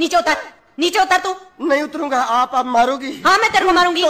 नीचे उतर नीचे उतर तू। नहीं उतरूँगा आप आप मारोगी। हाँ मैं तेरे को मारूँगी। तो